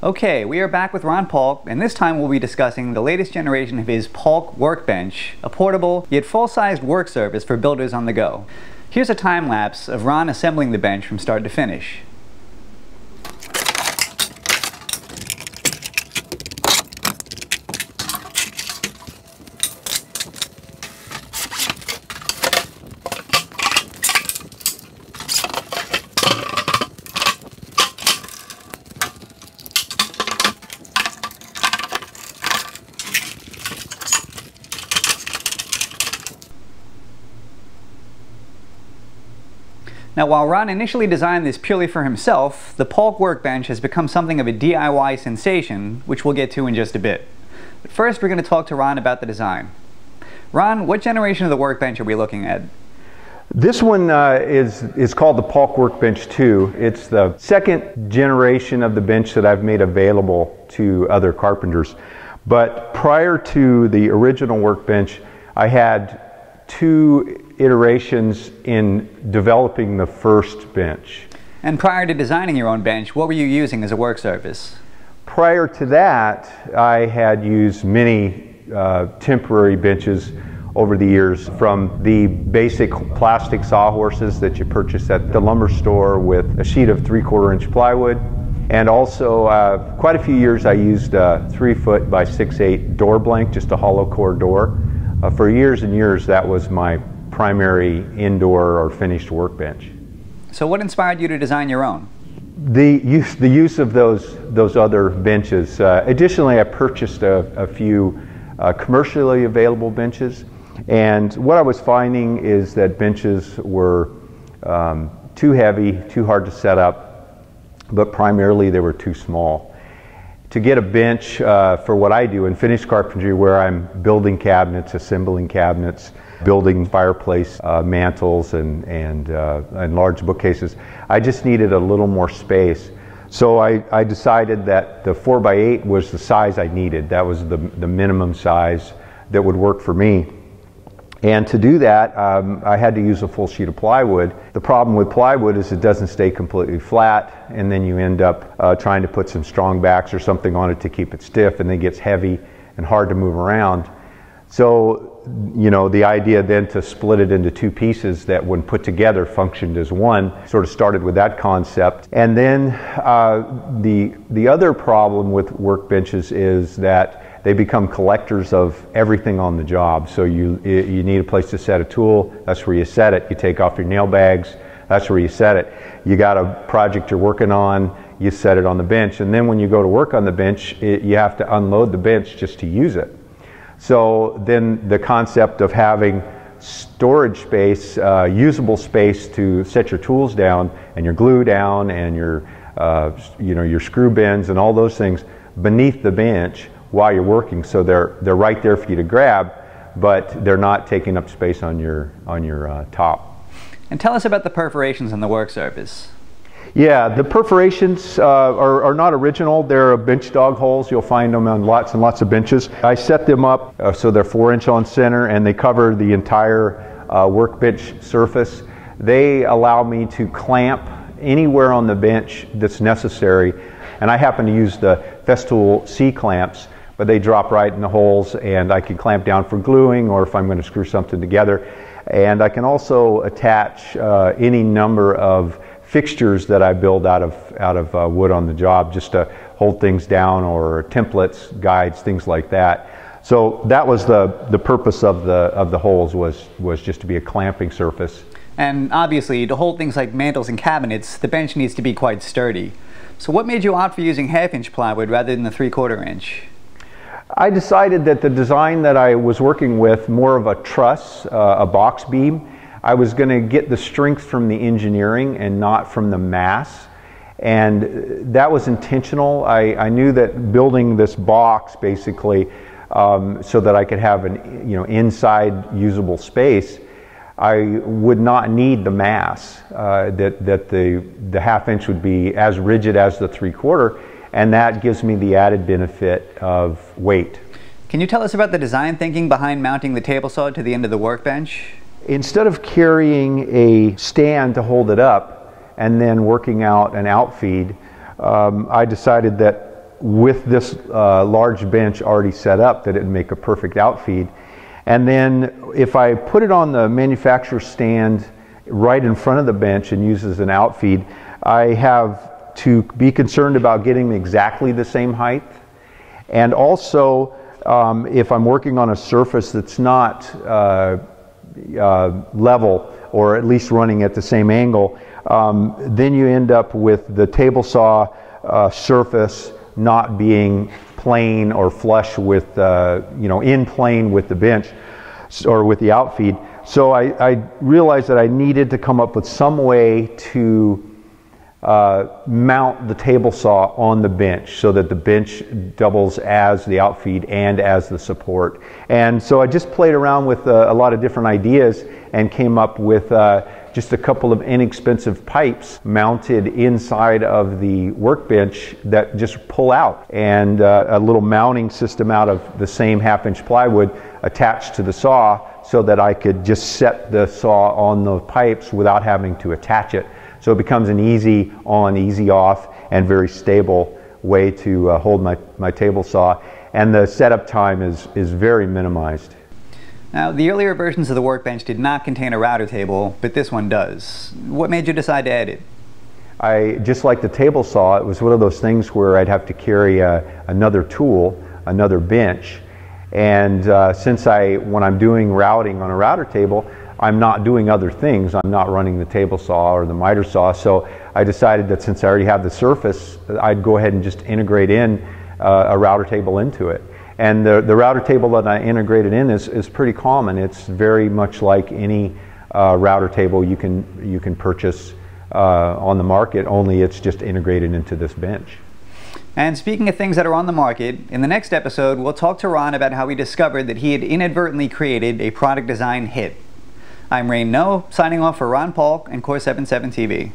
Okay, we are back with Ron Paulk, and this time we'll be discussing the latest generation of his Paulk Workbench, a portable yet full-sized work surface for builders on the go. Here's a time lapse of Ron assembling the bench from start to finish. Now while Ron initially designed this purely for himself, the Paulk workbench has become something of a DIY sensation, which we'll get to in just a bit. But first we're going to talk to Ron about the design. Ron, what generation of the workbench are we looking at? This one uh, is, is called the Paulk Workbench 2. It's the second generation of the bench that I've made available to other carpenters. But prior to the original workbench, I had two iterations in developing the first bench. And prior to designing your own bench, what were you using as a work surface? Prior to that, I had used many uh, temporary benches over the years from the basic plastic sawhorses that you purchase at the lumber store with a sheet of three quarter inch plywood. And also, uh, quite a few years I used a three foot by six eight door blank, just a hollow core door. Uh, for years and years, that was my primary indoor or finished workbench. So what inspired you to design your own? The use, the use of those, those other benches. Uh, additionally, I purchased a, a few uh, commercially available benches. And what I was finding is that benches were um, too heavy, too hard to set up, but primarily they were too small. To get a bench uh, for what I do in finished carpentry, where I'm building cabinets, assembling cabinets, building fireplace uh, mantles and, and, uh, and large bookcases. I just needed a little more space. So I, I decided that the 4x8 was the size I needed. That was the, the minimum size that would work for me. And to do that, um, I had to use a full sheet of plywood. The problem with plywood is it doesn't stay completely flat, and then you end up uh, trying to put some strong backs or something on it to keep it stiff, and then it gets heavy and hard to move around. So you know, the idea then to split it into two pieces that when put together functioned as one sort of started with that concept. And then uh, the, the other problem with workbenches is that they become collectors of everything on the job. So you, you need a place to set a tool, that's where you set it. You take off your nail bags, that's where you set it. You got a project you're working on, you set it on the bench. And then when you go to work on the bench, it, you have to unload the bench just to use it. So then the concept of having storage space, uh, usable space to set your tools down and your glue down and your, uh, you know, your screw bins and all those things beneath the bench while you're working. So they're, they're right there for you to grab, but they're not taking up space on your, on your uh, top. And tell us about the perforations on the work surface. Yeah, the perforations uh, are, are, not original. They're bench dog holes. You'll find them on lots and lots of benches. I set them up uh, so they're four inch on center and they cover the entire uh, workbench surface. They allow me to clamp anywhere on the bench that's necessary. And I happen to use the Festool C clamps, but they drop right in the holes and I can clamp down for gluing or if I'm going to screw something together. And I can also attach uh, any number of fixtures that I build out of, out of uh, wood on the job just to hold things down or templates, guides, things like that. So that was the, the purpose of the, of the holes was, was just to be a clamping surface. And obviously to hold things like mantles and cabinets, the bench needs to be quite sturdy. So what made you opt for using half inch plywood rather than the three quarter inch? I decided that the design that I was working with, more of a truss, uh, a box beam, I was going to get the strength from the engineering and not from the mass. And that was intentional. I, I knew that building this box basically um, so that I could have an you know inside usable space, I would not need the mass. Uh, that that the the half inch would be as rigid as the three quarter, and that gives me the added benefit of weight. Can you tell us about the design thinking behind mounting the table saw to the end of the workbench? Instead of carrying a stand to hold it up and then working out an outfeed, um, I decided that with this uh, large bench already set up that it would make a perfect outfeed. And then if I put it on the manufacturer stand right in front of the bench and use as an outfeed, I have to be concerned about getting exactly the same height. And also, um, if I'm working on a surface that's not uh, uh, level or at least running at the same angle, um, then you end up with the table saw uh, surface not being plane or flush with, uh, you know, in plane with the bench or with the outfeed. So I, I, realized that I needed to come up with some way to uh, mount the table saw on the bench so that the bench doubles as the outfeed and as the support. And so I just played around with uh, a lot of different ideas and came up with uh, just a couple of inexpensive pipes mounted inside of the workbench that just pull out and uh, a little mounting system out of the same half inch plywood attached to the saw so that I could just set the saw on the pipes without having to attach it. So it becomes an easy on, easy off, and very stable way to uh, hold my, my table saw. And the setup time is, is very minimized. Now, the earlier versions of the workbench did not contain a router table, but this one does. What made you decide to add it? I just like the table saw. It was one of those things where I'd have to carry a, uh, another tool, another bench, and uh, since I, when I'm doing routing on a router table, I'm not doing other things. I'm not running the table saw or the miter saw. So I decided that since I already have the surface, I'd go ahead and just integrate in uh, a router table into it. And the, the router table that I integrated in is, is pretty common. It's very much like any uh, router table you can, you can purchase uh, on the market, only it's just integrated into this bench. And speaking of things that are on the market, in the next episode, we'll talk to Ron about how he discovered that he had inadvertently created a product design hit. I'm Rain Noe, signing off for Ron Paulk and Core 77 TV.